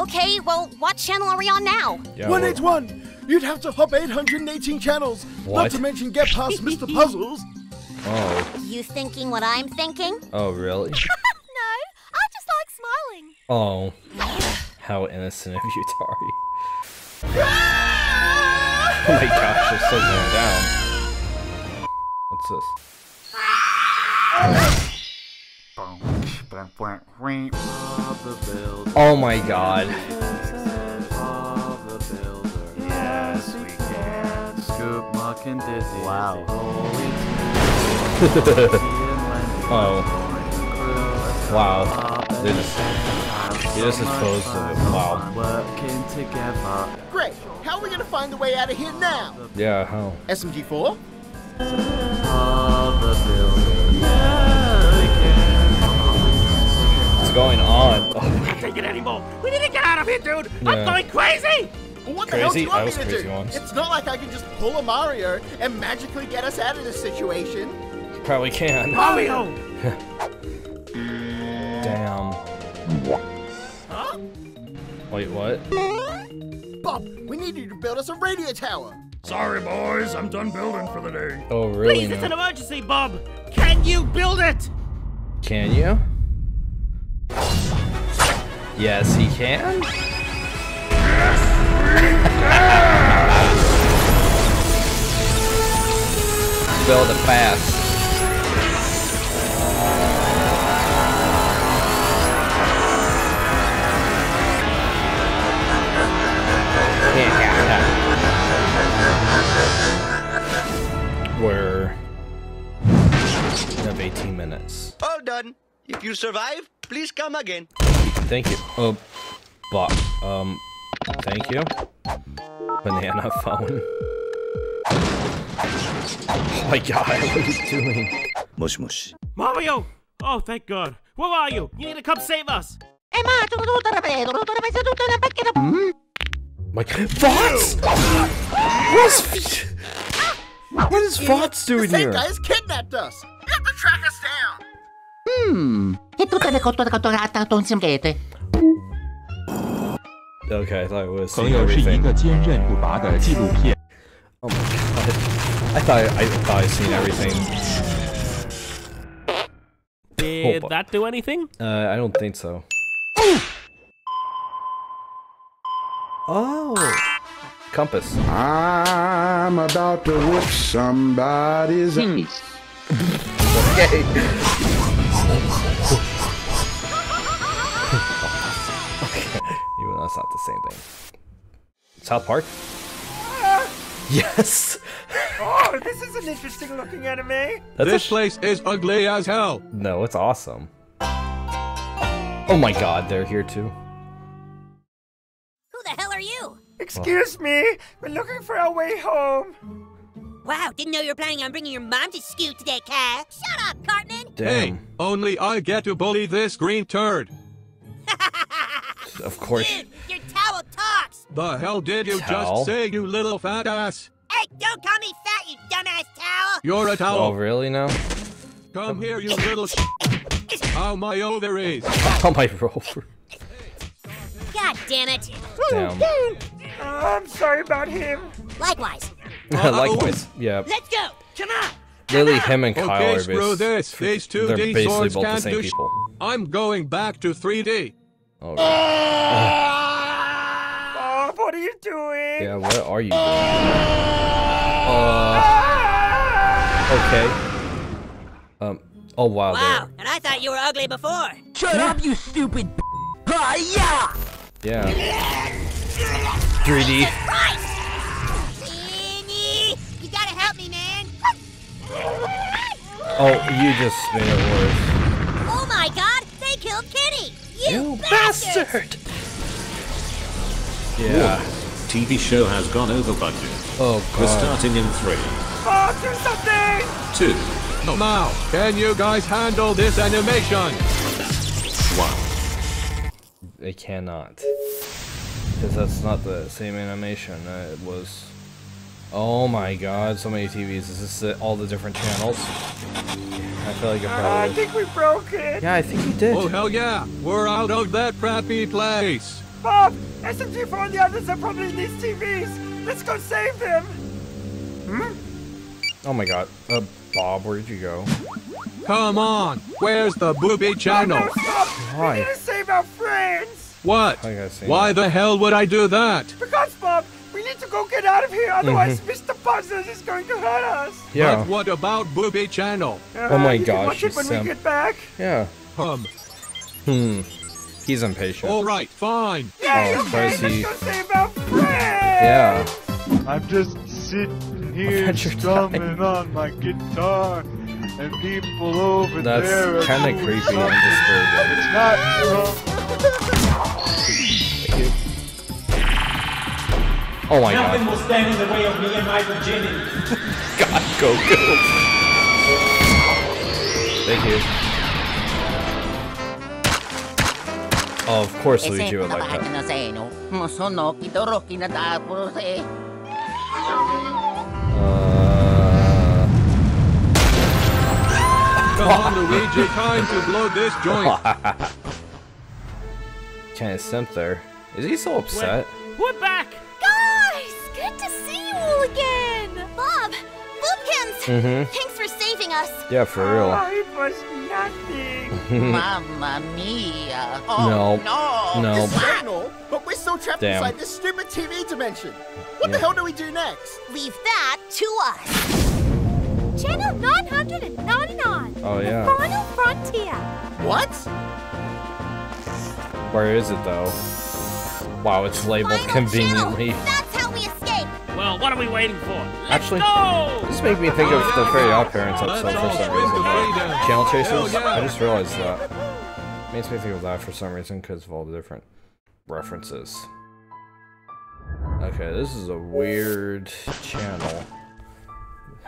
[SPEAKER 7] Okay, well, what channel are we on now?
[SPEAKER 1] Yeah,
[SPEAKER 20] 181. You'd have to hop 818 channels. Not to mention get past Mr. Puzzles.
[SPEAKER 1] Oh.
[SPEAKER 7] You thinking what I'm thinking?
[SPEAKER 1] Oh, really?
[SPEAKER 7] no, I just like smiling.
[SPEAKER 1] Oh. How innocent of you, Tari. Oh my gosh, they're still going down. What's? Oh my god.
[SPEAKER 5] Yes, we can. Scoop, Muck, and Dizzy. Wow.
[SPEAKER 1] oh. Wow. They just, they just disposed of it. Wow.
[SPEAKER 5] Working together.
[SPEAKER 6] Great. How are we gonna find the way out of here now?
[SPEAKER 1] Yeah, how?
[SPEAKER 6] SMG4?
[SPEAKER 1] What's going on? Oh,
[SPEAKER 4] I can't take it anymore. We need to get out of here, dude.
[SPEAKER 1] Yeah.
[SPEAKER 4] I'm going crazy.
[SPEAKER 6] What the hell do
[SPEAKER 1] Crazy?
[SPEAKER 6] you want me to
[SPEAKER 1] crazy
[SPEAKER 6] do?
[SPEAKER 1] once.
[SPEAKER 6] It's not like I can just pull a Mario and magically get us out of this situation.
[SPEAKER 1] probably can.
[SPEAKER 4] Mario.
[SPEAKER 1] Damn.
[SPEAKER 6] Huh?
[SPEAKER 1] Wait, what?
[SPEAKER 6] Bob, we need you to build us a radio tower.
[SPEAKER 17] Sorry, boys, I'm done building for the day.
[SPEAKER 1] Oh, really?
[SPEAKER 4] Please, it's an emergency, Bob. Can you build it?
[SPEAKER 1] Can you? Yes, he can. Yes, we
[SPEAKER 21] can. Build it fast. Come again.
[SPEAKER 1] Thank you. Oh, but um, thank you. Banana phone. Oh my god, what are you doing?
[SPEAKER 21] Mush mush.
[SPEAKER 4] Mario. Oh, thank God. Where are you? You need to come save us.
[SPEAKER 1] My what? What's What is Fox doing
[SPEAKER 6] the same
[SPEAKER 1] here?
[SPEAKER 6] guy has kidnapped us. You have to track us down.
[SPEAKER 13] Hmm. E tutte le cose che
[SPEAKER 1] Okay, I thought it was
[SPEAKER 22] 朋
[SPEAKER 1] seeing
[SPEAKER 22] 友是一
[SPEAKER 1] everything.
[SPEAKER 22] 个坚韧不拔的纪录片。
[SPEAKER 1] Oh my god. I thought I, I thought I seen everything.
[SPEAKER 4] Did
[SPEAKER 1] Hold on.
[SPEAKER 4] that do anything?
[SPEAKER 1] Uh, I don't think so. Oh, compass.
[SPEAKER 23] I'm about to whip somebody's ass.
[SPEAKER 1] Okay. okay. Even though that's not the same thing. South Park? Yes.
[SPEAKER 3] Oh, this is an interesting looking anime.
[SPEAKER 1] That's
[SPEAKER 8] this place is ugly as hell.
[SPEAKER 1] No, it's awesome. Oh my god, they're here too.
[SPEAKER 7] Who the hell are you?
[SPEAKER 3] Excuse me, we're looking for our way home.
[SPEAKER 7] Wow, didn't know you were planning on bringing your mom to school today, Cat. Shut up, Cartman.
[SPEAKER 8] Hey,
[SPEAKER 1] Damn.
[SPEAKER 8] only I get to bully this green turd.
[SPEAKER 1] Of course.
[SPEAKER 7] Dude, your towel talks.
[SPEAKER 8] The hell did you
[SPEAKER 1] Towel?
[SPEAKER 8] just say, you little fat ass?
[SPEAKER 7] Hey, don't call me fat, you dumbass towel.
[SPEAKER 8] You're a towel.
[SPEAKER 1] Oh, really now?
[SPEAKER 8] Come here, you little sh. How my ovaries.
[SPEAKER 1] Oh my rover.
[SPEAKER 7] God damn it.
[SPEAKER 1] Damn.
[SPEAKER 3] Oh, I'm sorry about him.
[SPEAKER 7] Likewise.
[SPEAKER 1] Likewise. Yeah.
[SPEAKER 7] Let's go. Come on.
[SPEAKER 1] Literally, him and Kyle
[SPEAKER 8] Okay,
[SPEAKER 1] are
[SPEAKER 8] screw this. These
[SPEAKER 1] they're
[SPEAKER 8] 2D
[SPEAKER 1] basically
[SPEAKER 8] swords
[SPEAKER 1] both the
[SPEAKER 8] can't
[SPEAKER 1] same
[SPEAKER 8] do sh-
[SPEAKER 1] people.
[SPEAKER 8] I'm going back to 3D.
[SPEAKER 1] Oh, right.
[SPEAKER 3] Oh, what are you doing?
[SPEAKER 1] yeah, what are you doing? Uh. Okay. Um. Oh wow.
[SPEAKER 7] Wow, and I thought you were ugly before.
[SPEAKER 13] Shut up, you stupid b- Hi-ya!
[SPEAKER 1] Yeah. 3D.
[SPEAKER 7] Help me, man.
[SPEAKER 1] Oh, you just made it worse.
[SPEAKER 7] Oh my god, they killed Kenny. You,
[SPEAKER 1] You
[SPEAKER 7] bastard!
[SPEAKER 1] Yeah.
[SPEAKER 11] TV show has gone over budget.
[SPEAKER 1] Oh god.
[SPEAKER 11] We're starting in three,
[SPEAKER 3] Oh, do something!
[SPEAKER 11] two,
[SPEAKER 8] Now, can you guys handle this animation?
[SPEAKER 11] one.
[SPEAKER 1] They cannot. Because that's not the same animation. Uh, it was. Oh my god, so many TVs. Is this uh, all the different channels? I feel like it
[SPEAKER 3] Uh, I think we broke it.
[SPEAKER 1] Yeah, I think we did.
[SPEAKER 8] Oh, hell yeah. We're out of that crappy place.
[SPEAKER 3] Bob, SMG4 and the others are probably in these TVs. Let's go save them. Hmm?
[SPEAKER 1] Oh my god. Uh, Bob, where did you go?
[SPEAKER 8] Come on. Where's the booby channel?
[SPEAKER 3] No, stop.
[SPEAKER 1] Why?
[SPEAKER 3] We need to save our friends.
[SPEAKER 8] What?
[SPEAKER 1] I gotta
[SPEAKER 8] Why the hell would I do that?
[SPEAKER 3] Because, Bob, we need to go get out of here. Otherwise, Mr. Puzzles is going to hurt us.
[SPEAKER 1] Yeah.
[SPEAKER 8] But what about booby channel?
[SPEAKER 3] Uh,
[SPEAKER 1] Oh my
[SPEAKER 3] you can
[SPEAKER 1] gosh,
[SPEAKER 3] watch it when
[SPEAKER 1] Sam.
[SPEAKER 3] we get back.
[SPEAKER 1] Yeah.
[SPEAKER 8] Um,
[SPEAKER 1] Hmm. He's impatient.
[SPEAKER 8] all right, fine.
[SPEAKER 3] Yay,
[SPEAKER 1] Oh,
[SPEAKER 3] okay,
[SPEAKER 1] so is he-
[SPEAKER 3] go save our friends.
[SPEAKER 1] Yeah.
[SPEAKER 24] I'm just sitting here strumming on my guitar, and people over
[SPEAKER 1] That's
[SPEAKER 24] there. are
[SPEAKER 1] kinda
[SPEAKER 24] doing
[SPEAKER 1] creepy and
[SPEAKER 24] something.
[SPEAKER 1] disturbing.
[SPEAKER 24] It's not
[SPEAKER 1] Oh my
[SPEAKER 25] Nothing
[SPEAKER 1] god.
[SPEAKER 25] Nothing will stand in the way of me and my virginity.
[SPEAKER 1] god, go, go. Thank you. Oh, of course Luigi would like that. Uh,
[SPEAKER 8] Come on, Luigi, time to blow this joint.
[SPEAKER 1] kind of simp there. Is he so upset?
[SPEAKER 4] We're back?
[SPEAKER 7] Boopkins,
[SPEAKER 1] Mhm.
[SPEAKER 7] thanks for saving us.
[SPEAKER 1] Yeah, for real.
[SPEAKER 3] Oh, it was nothing.
[SPEAKER 13] Mamma mia.
[SPEAKER 1] No.
[SPEAKER 13] no.
[SPEAKER 1] No.
[SPEAKER 6] It's but we're still trapped
[SPEAKER 1] Damn.
[SPEAKER 6] inside this stupid TV dimension. What the hell do we do next?
[SPEAKER 7] Leave that to us. Channel 999.
[SPEAKER 1] Oh, yeah.
[SPEAKER 7] The final frontier.
[SPEAKER 6] What?
[SPEAKER 1] Where is it though? Wow, it's labeled
[SPEAKER 7] Final
[SPEAKER 1] conveniently.
[SPEAKER 4] Well, what are we waiting for? Let's
[SPEAKER 1] Actually,
[SPEAKER 4] go!
[SPEAKER 1] this make me think of the Fairy Odd Parents episode
[SPEAKER 8] Let's
[SPEAKER 1] for some reason. Channel Chasers?
[SPEAKER 8] yeah.
[SPEAKER 1] I just realized that. Makes me think of that for some reason because of all the different references. Okay, this is a weird channel.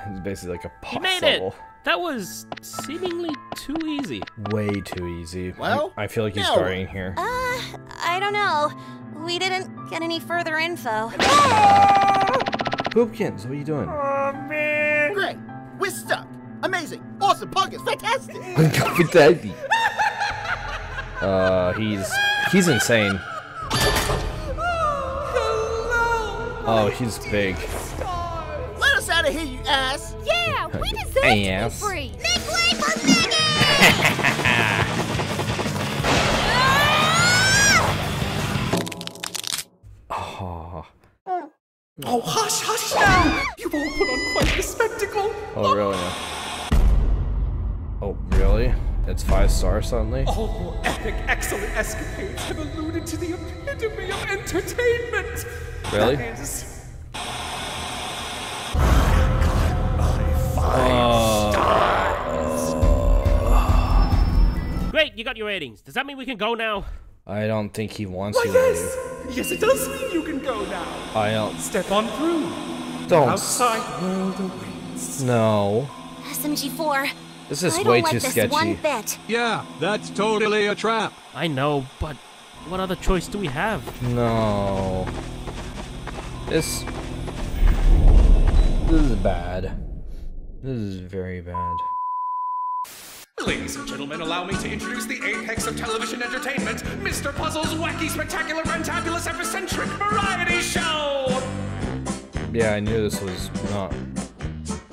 [SPEAKER 1] It's basically like a
[SPEAKER 4] You made
[SPEAKER 1] level.
[SPEAKER 4] it! That was seemingly too easy.
[SPEAKER 1] Way too easy.
[SPEAKER 6] Well,
[SPEAKER 1] I feel like he's
[SPEAKER 6] now
[SPEAKER 1] starting here.
[SPEAKER 7] Uh, I don't know. We didn't get any further info.
[SPEAKER 1] Boopkins, what are you doing?
[SPEAKER 3] Oh, man.
[SPEAKER 6] Great. We're stuck. Amazing. Awesome. Pockets. Fantastic.
[SPEAKER 1] Fantastic. uh, he's he's insane. Oh, oh he's big. Stars.
[SPEAKER 6] Let us out of here, you ass.
[SPEAKER 7] Yeah, we uh, deserve
[SPEAKER 1] ass.
[SPEAKER 7] to be free.
[SPEAKER 1] Nick, wait for Megan!
[SPEAKER 12] Oh, hush, hush now! You've all put on quite the spectacle.
[SPEAKER 1] oh really? Oh, really? It's five stars suddenly?
[SPEAKER 12] All your epic, excellent escapades have alluded to the epitome of entertainment.
[SPEAKER 1] Really?
[SPEAKER 12] That is
[SPEAKER 4] Great, you got your ratings. Does that mean we can go now?
[SPEAKER 1] I don't think he wants
[SPEAKER 12] Why,
[SPEAKER 1] you to
[SPEAKER 12] yes!
[SPEAKER 1] leave.
[SPEAKER 12] Yes, it does mean go now.
[SPEAKER 1] I don't.
[SPEAKER 12] Step on through.
[SPEAKER 1] Don't.
[SPEAKER 12] Outside world awaits.
[SPEAKER 1] No.
[SPEAKER 7] SMG4.
[SPEAKER 1] This is
[SPEAKER 7] I don't
[SPEAKER 1] way
[SPEAKER 7] like
[SPEAKER 1] too
[SPEAKER 7] this
[SPEAKER 1] sketchy.
[SPEAKER 7] one bit.
[SPEAKER 8] Yeah, that's totally a trap.
[SPEAKER 4] I know, but what other choice do we have?
[SPEAKER 1] No. This. This is bad. This is very bad.
[SPEAKER 12] Ladies and gentlemen, allow me to introduce the apex of television entertainment, Mr. Puzzle's wacky, spectacular, fantabulous, epicentric variety show!
[SPEAKER 1] Yeah, I knew this was not.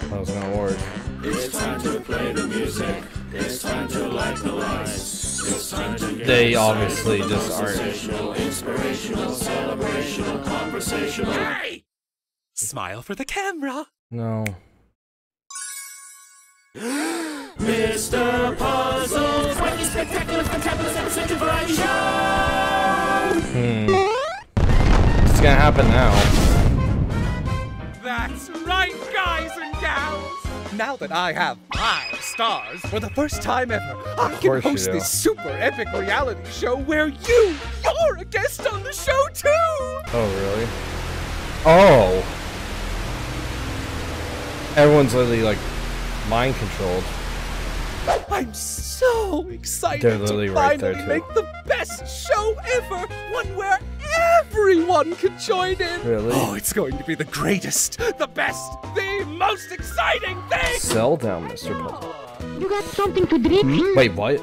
[SPEAKER 1] How it was gonna work.
[SPEAKER 2] It's time to play the music. It's time to light the lights. It's time to get
[SPEAKER 1] They obviously
[SPEAKER 2] the
[SPEAKER 1] just aren't-
[SPEAKER 2] Sensational, inspirational, celebrational, conversational.
[SPEAKER 12] Hey! Smile for the camera.
[SPEAKER 1] No.
[SPEAKER 2] Mr. Puzzle's wacky, spectacular, fantabulous, eccentric variety show!
[SPEAKER 1] Hmm. What's gonna happen now?
[SPEAKER 12] That's right, guys and gals! Now that I have five stars, for the first time ever, I can host this super epic reality show where you, you're a guest on the show too!
[SPEAKER 1] Oh, really? Oh! Everyone's literally like mind controlled.
[SPEAKER 12] I'm so excited
[SPEAKER 1] They're
[SPEAKER 12] to
[SPEAKER 1] right
[SPEAKER 12] finally
[SPEAKER 1] there, too.
[SPEAKER 12] make the best show ever, one where everyone can join in.
[SPEAKER 1] Really?
[SPEAKER 12] Oh, it's going to be the greatest, the best, the most exciting thing.
[SPEAKER 1] Sell down, Mr. Puzzle.
[SPEAKER 13] You got something to drink? Hmm?
[SPEAKER 1] Wait, what?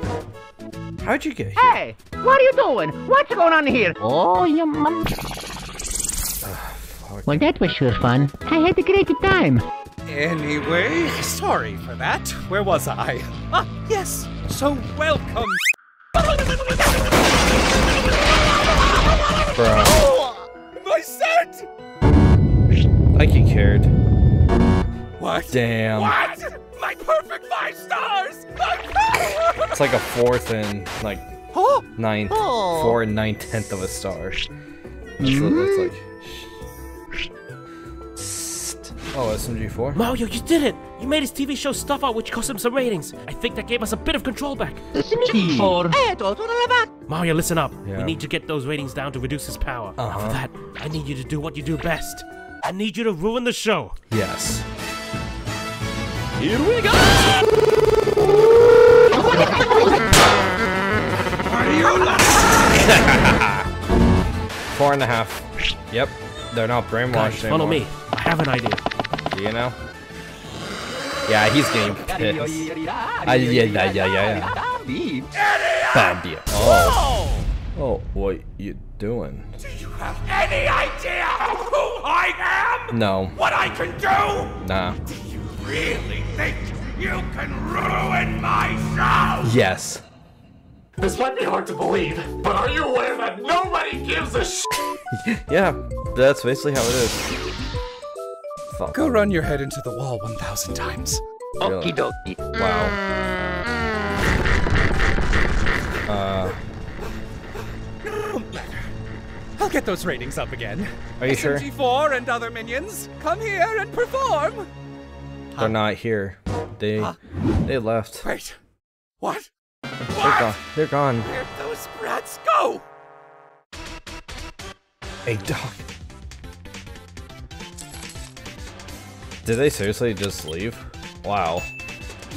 [SPEAKER 1] How'd you get here?
[SPEAKER 13] Hey, what are you doing? What's going on here? Oh, your mom. Well, that was sure fun. I had a great time.
[SPEAKER 12] Anyway, sorry for that. Where was I? Ah, yes. So welcome.
[SPEAKER 1] Bro.
[SPEAKER 12] Oh, my set.
[SPEAKER 1] Like he cared.
[SPEAKER 12] What?
[SPEAKER 1] Damn.
[SPEAKER 12] What? My perfect five stars.
[SPEAKER 1] It's like a fourth and like ninth,
[SPEAKER 12] Oh.
[SPEAKER 1] four and nine tenth of a star. That's what it looks like. Oh, SMG4?
[SPEAKER 4] Mario, you did it! You made his TV show stuff out, which cost him some ratings. I think that gave us a bit of control back. SMG4. Mario, listen up.
[SPEAKER 1] Yeah.
[SPEAKER 4] We need to get those ratings down to reduce his power.
[SPEAKER 1] Uh-huh.
[SPEAKER 4] And for that, I need you to do what you do best. I need you to ruin the show.
[SPEAKER 1] Yes.
[SPEAKER 4] Here we go!
[SPEAKER 1] Four and a half. Yep. They're not brainwashed
[SPEAKER 4] Guys, follow
[SPEAKER 1] anymore.
[SPEAKER 4] me. I have an idea.
[SPEAKER 1] Do you know? Yeah, he's getting pissed. Ah, yeah, yeah, yeah, yeah, yeah. Bambia. Oh. Oh, what you doing?
[SPEAKER 2] Do you have any idea who I am?
[SPEAKER 1] No.
[SPEAKER 2] What I can do?
[SPEAKER 1] Nah.
[SPEAKER 2] Do you really think you can ruin my show?
[SPEAKER 1] Yes.
[SPEAKER 2] This might be hard to believe, but are you aware that nobody gives a sh?
[SPEAKER 1] yeah, that's basically how it is. Fuck.
[SPEAKER 12] Go run your head into the wall 1,000 times.
[SPEAKER 1] Really? Wow. Uh,
[SPEAKER 12] I'll get those ratings up again.
[SPEAKER 1] Are you sure?
[SPEAKER 12] SMG4 and other minions, come here and perform.
[SPEAKER 1] they're not here. They
[SPEAKER 12] Huh?
[SPEAKER 1] they left.
[SPEAKER 12] Wait, what?
[SPEAKER 1] They're gone. They're gone.
[SPEAKER 12] Where'd those brats go?
[SPEAKER 1] Hey, dog. Did they seriously just leave? Wow.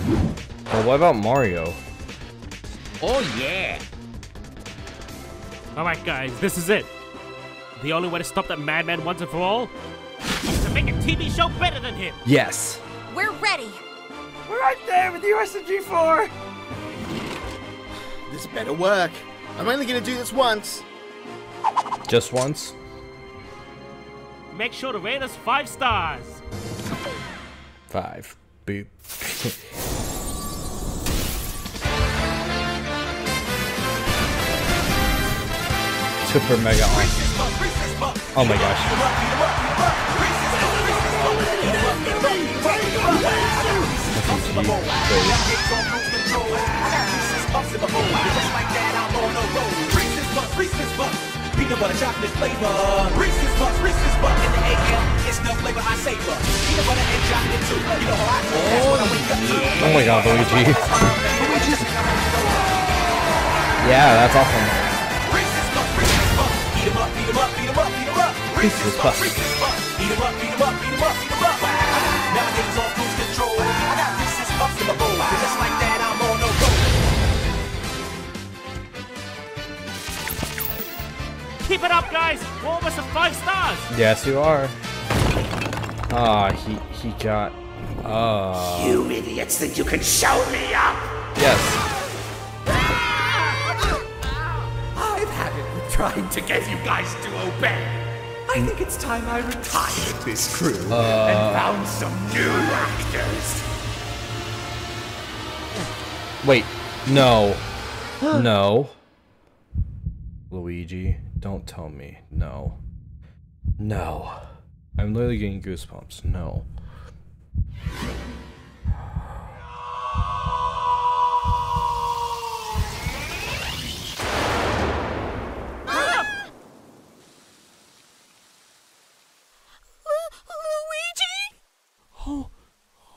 [SPEAKER 1] Well, what about Mario?
[SPEAKER 4] Oh, yeah. Alright, guys, this is it. The only way to stop that madman once and for all is to make a TV show better than him.
[SPEAKER 1] Yes.
[SPEAKER 7] We're ready.
[SPEAKER 3] We're right there with the SMG4.
[SPEAKER 6] This better work. I'm only gonna do this once.
[SPEAKER 1] Just once?
[SPEAKER 4] Make sure to rate us five stars.
[SPEAKER 1] Five. Boop. Super mega. Oh my gosh.
[SPEAKER 12] Peanut butter chocolate flavor. Reese's Puffs, Reese's Puffs in the AM. It's the flavor I savor. Peanut butter and chocolate too. You know how I feel. That's I wake up.
[SPEAKER 1] Oh my god, Luigi. yeah, that's awesome.
[SPEAKER 12] Reese's Puffs, Reese's Puffs. Eat 'em up, beat 'em up, beat 'em up, beat 'em up.
[SPEAKER 1] Reese's Puffs.
[SPEAKER 12] Reese's Puffs. Eat 'em up, beat 'em up, beat 'em up, beat 'em up. Nowadays on
[SPEAKER 4] Keep it up, guys. We're almost at five stars.
[SPEAKER 1] Yes, you are. Ah, he he got. Ah.
[SPEAKER 12] You idiots think you can show me up?
[SPEAKER 1] Yes.
[SPEAKER 12] I've had it with trying to get you guys to obey. I think it's time I retired this crew and
[SPEAKER 1] Uh.
[SPEAKER 12] found some new actors.
[SPEAKER 1] Wait. No. No. Luigi, don't tell me. No. No. I'm literally getting goosebumps. No.
[SPEAKER 7] Luigi?
[SPEAKER 4] Oh,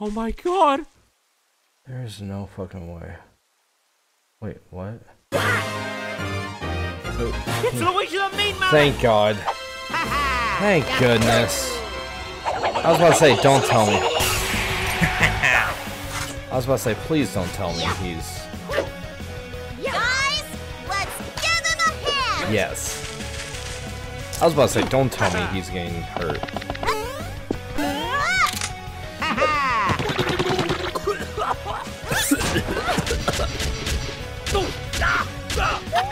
[SPEAKER 4] oh my god.
[SPEAKER 1] There is no fucking way. Wait, what?
[SPEAKER 4] It's Luigi the Mean Mouse.
[SPEAKER 1] Thank God. Thank goodness. I was about to say, don't tell me. I was about to say, please don't tell me he's.
[SPEAKER 7] Guys, let's give him a hand.
[SPEAKER 1] Yes. I was about to say, don't tell me he's getting hurt.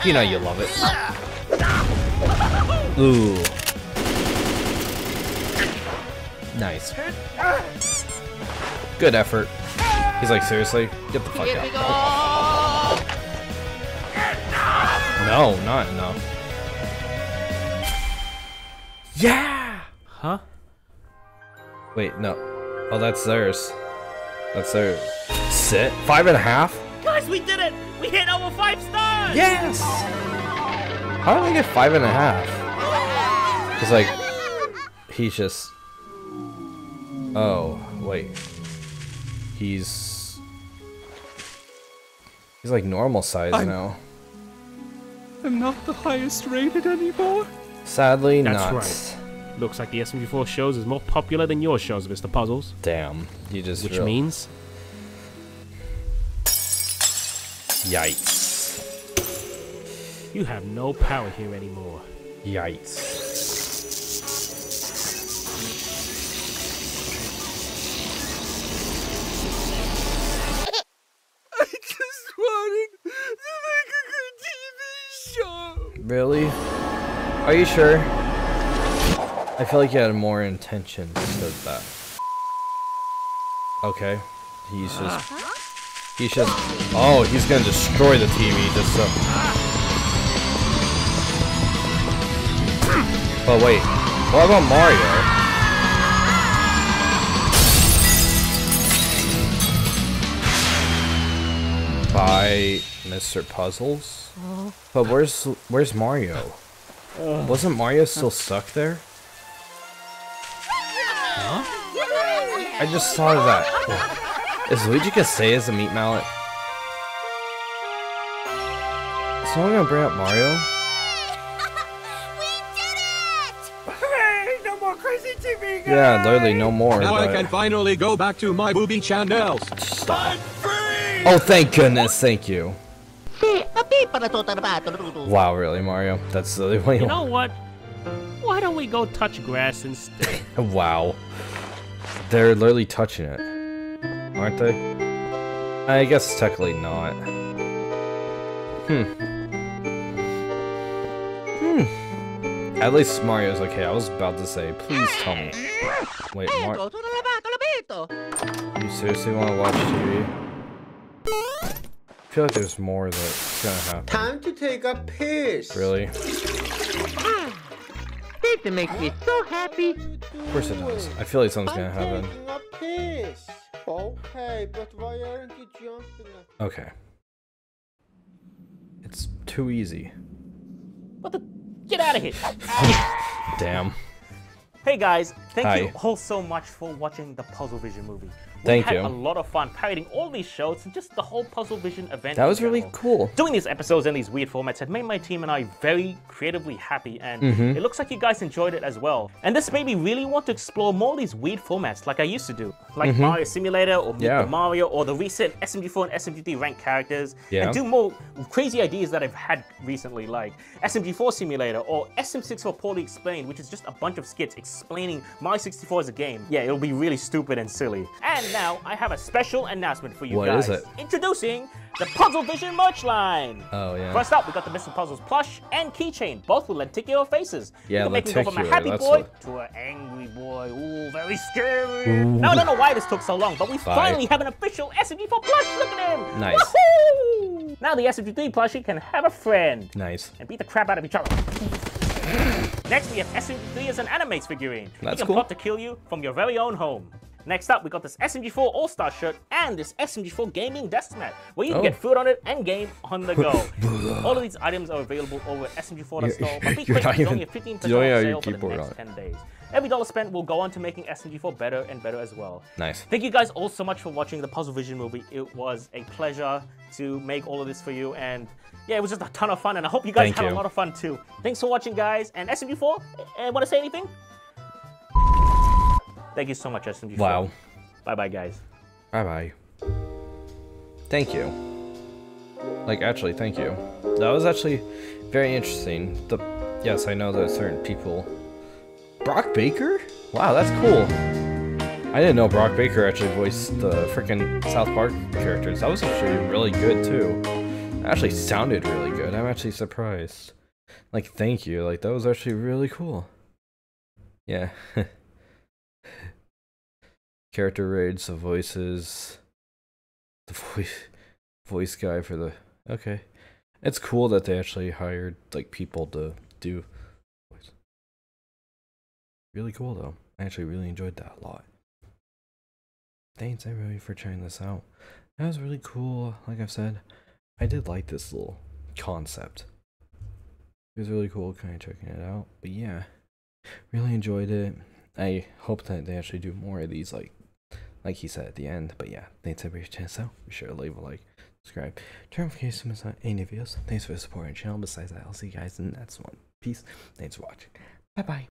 [SPEAKER 1] You know you love it. Ooh. Nice. Good effort. He's like, seriously? Get the fuck out. No, not enough.
[SPEAKER 4] Yeah. Huh?
[SPEAKER 1] Wait, no. Oh, that's theirs. That's theirs. Sit? Five and a half?
[SPEAKER 4] Guys, we did it. We hit over five stars.
[SPEAKER 1] Yes. How did I get five and a half? Cause like, he's just. Oh wait, he's he's like normal size
[SPEAKER 5] I'm-
[SPEAKER 1] now.
[SPEAKER 5] I'm not the highest rated anymore.
[SPEAKER 1] Sadly,
[SPEAKER 4] That's
[SPEAKER 1] not.
[SPEAKER 4] right. Looks like the SMG4 shows is more popular than your shows, Mr. Puzzles.
[SPEAKER 1] Damn, you just
[SPEAKER 4] Which
[SPEAKER 1] real-
[SPEAKER 4] means
[SPEAKER 1] Yikes!
[SPEAKER 4] you have no power here anymore.
[SPEAKER 1] Yikes!
[SPEAKER 12] I just wanted to make a good TV show.
[SPEAKER 1] Really? Are you sure? I feel like you had more intention to that. Okay, he's just uh-huh. He's just oh he's gonna destroy the TV just so. But wait, what about Mario? By Mr. Puzzles? But where's where's Mario? Wasn't Mario still stuck there? I just thought of that. Is Luigi gonna stay as a meat mallet? So I'm gonna bring up Mario?
[SPEAKER 3] Hooray! No more crazy TV, guys.
[SPEAKER 1] Yeah, literally no more.
[SPEAKER 8] Now I can finally go back to my booby channels.
[SPEAKER 1] Oh, thank goodness, thank you. Wow, really, Mario? That's the only way
[SPEAKER 4] You know what? Why don't we go touch grass instead?
[SPEAKER 1] Wow. They're literally touching it, aren't they? I guess technically not. Hmm. Hmm. At least Mario's okay. I was about to say, please tell me. Wait, Mar You seriously want to watch TV? I feel like there's more that's gonna happen.
[SPEAKER 26] Time to take a piss.
[SPEAKER 1] Really?
[SPEAKER 26] It makes me so happy.
[SPEAKER 1] Of course it does. I feel like something's gonna happen.
[SPEAKER 26] Taking. Okay, but why aren't you jumping?
[SPEAKER 1] Okay. It's too easy.
[SPEAKER 27] What the? Get out of here!
[SPEAKER 1] Damn.
[SPEAKER 27] Hey guys, thank
[SPEAKER 1] Hi.
[SPEAKER 27] you all so much for watching the Puzzle Vision movie. We
[SPEAKER 1] Thank
[SPEAKER 27] had
[SPEAKER 1] you.
[SPEAKER 27] a lot of fun parodying all these shows and just the whole Puzzle Vision event.
[SPEAKER 1] That was really cool.
[SPEAKER 27] Doing these episodes in these weird formats had made my team and I very creatively happy, and
[SPEAKER 1] Mhm.
[SPEAKER 27] it looks like you guys enjoyed it as well. And this made me really want to explore more of these weird formats like I used to do, like
[SPEAKER 1] Mhm.
[SPEAKER 27] Mario Simulator or Meet
[SPEAKER 1] Yeah.
[SPEAKER 27] Mario or the recent SMG4 and SMG3 ranked characters,
[SPEAKER 1] Yeah.
[SPEAKER 27] and do more crazy ideas that I've had recently, like SMG4 Simulator or SM64 Poorly Explained, which is just a bunch of skits explaining Mario 64 as a game. Yeah, it'll be really stupid and silly. And now I have a special announcement for you
[SPEAKER 1] What
[SPEAKER 27] guys.
[SPEAKER 1] is it?
[SPEAKER 27] Introducing the Puzzle Vision merch line.
[SPEAKER 1] Oh, yeah.
[SPEAKER 27] First up, we got the Mr. Puzzles plush and keychain, both with lenticular faces.
[SPEAKER 1] Yeah,
[SPEAKER 27] you can make me go from a happy boy
[SPEAKER 1] what-
[SPEAKER 27] to an angry boy. Ooh, very scary.
[SPEAKER 1] Ooh.
[SPEAKER 27] Now I don't know why this took so long, but we
[SPEAKER 1] Bye.
[SPEAKER 27] finally have an official SMG4 plush. Look at him.
[SPEAKER 1] Nice.
[SPEAKER 27] Woohoo! Now the SMG3 plushie can have a friend
[SPEAKER 1] Nice.
[SPEAKER 27] and beat the crap out of each other. Next, we have SMG3 as an Animates figurine.
[SPEAKER 1] That's
[SPEAKER 27] he can
[SPEAKER 1] cool.
[SPEAKER 27] plot to kill you from your very own home. Next up, we got this SMG4 All-Star shirt and this SMG4 Gaming Desk Mat, where you can
[SPEAKER 1] Oh.
[SPEAKER 27] get food on it and game on the go. All of these items are available over at SMG4.store,
[SPEAKER 1] You're-
[SPEAKER 27] but be quick, there's only a 15%
[SPEAKER 1] you don't even have
[SPEAKER 27] sale for the next
[SPEAKER 1] on.
[SPEAKER 27] 10 days. Every dollar spent will go on to making SMG4 better and better as well.
[SPEAKER 1] Nice.
[SPEAKER 27] Thank you guys all so much for watching the Puzzle Vision movie. It was a pleasure to make all of this for you, and yeah, it was just a ton of fun, and I hope you guys
[SPEAKER 1] Thank
[SPEAKER 27] had
[SPEAKER 1] you.
[SPEAKER 27] a lot of fun too. Thanks for watching, guys, and SMG4, and eh, want to say anything? Thank you so much, SMG4.
[SPEAKER 1] Wow.
[SPEAKER 27] Bye bye, guys.
[SPEAKER 1] Bye bye. Thank you. Like, actually, thank you. That was actually very interesting. The yes, I know that certain people. Brock Baker? Wow, that's cool. I didn't know Brock Baker actually voiced the freaking South Park characters. That was actually really good too. It actually sounded really good. I'm actually surprised. Like, thank you. Like, that was actually really cool. Yeah. Character raids, the voices, the voice, voice guy for the. Okay, it's cool that they actually hired like people to do. Voice. Really cool though. I actually really enjoyed that a lot. Thanks everybody for trying this out. That was really cool. Like I've said, I did like this little concept. It was really cool kind of checking it out. But yeah, really enjoyed it. I hope that they actually do more of these, like, like he said at the end. But yeah, thanks everybody for this out. Be sure to leave a like, subscribe, turn notifications out any videos. Thanks for supporting the channel. Besides that, I'll see you guys in the next one. Peace. Thanks for watching. Bye bye.